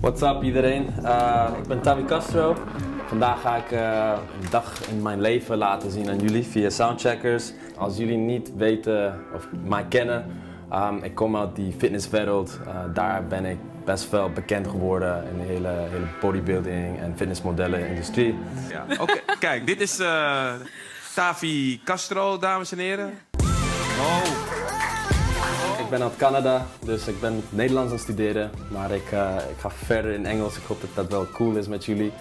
What's up iedereen? Uh, ik ben Tavi Castro. Vandaag ga ik uh, een dag in mijn leven laten zien aan jullie via Soundcheckers. Als jullie niet weten of mij kennen, um, ik kom uit die fitnesswereld. Uh, daar ben ik best wel bekend geworden in de hele, hele bodybuilding en fitnessmodellen industrie. Ja, Oké, kijk, dit is Tavi Castro, dames en heren. Oh. Ik ben uit Canada, dus ik ben Nederlands aan het studeren. Maar ik, uh, ik ga verder in Engels. Ik hoop dat dat wel cool is met jullie.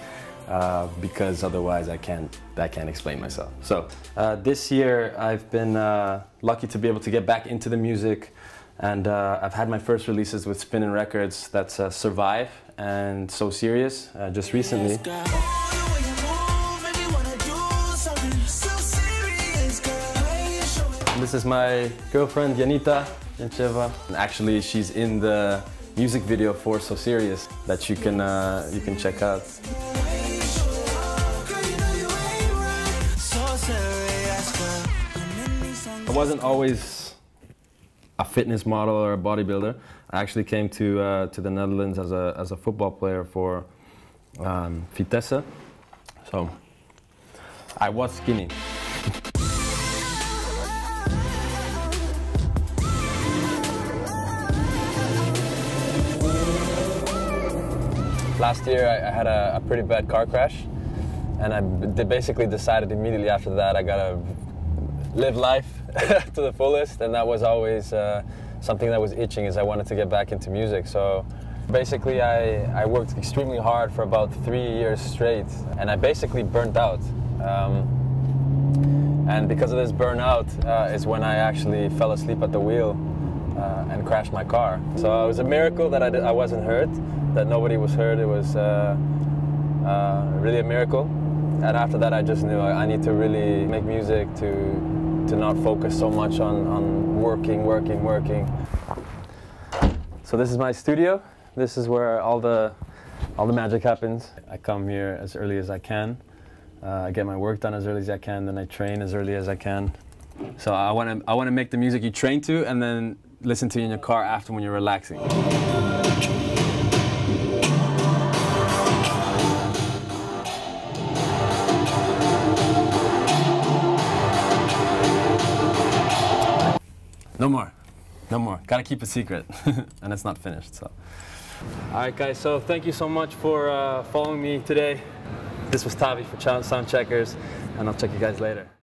Uh, because otherwise I can't, I can't explain myself. So, uh, this year I've been lucky to be able to get back into the music. And I've had my first releases with Spinnin' Records. That's Survive and So Serious, just recently. This is my girlfriend Yanita Yancheva. Actually, she's in the music video for So Serious that you can uh, you can check out. I wasn't always a fitness model or a bodybuilder. I actually came to uh, to the Netherlands as a as a football player for um, Vitesse. So I was skinny. Last year I, I had a, a, pretty bad car crash and I basically decided immediately after that I gotta live life to the fullest and that was always uh, something that was itching is I wanted to get back into music. So basically I, I worked extremely hard for about three years straight and I basically burnt out. Um, and because of this burnout uh, is when I actually fell asleep at the wheel uh, and crashed my car. So it was a miracle that I, did, I wasn't hurt, that nobody was hurt. It was uh, uh, really a miracle. And after that, I just knew I, I, need to really make music to, to not focus so much on, on working, working, working. So this is my studio. This is where all the, all the magic happens. I come here as early as I can. Uh, I get my work done as early as I can, then I train as early as I can. So I want to I want to make the music you train to, and then listen to in your car after when you're relaxing. No more. No more. Gotta keep a secret. and it's not finished, so. All right, guys, so thank you so much for uh, following me today. This was Tavi for Soundcheckers, and I'll check you guys later.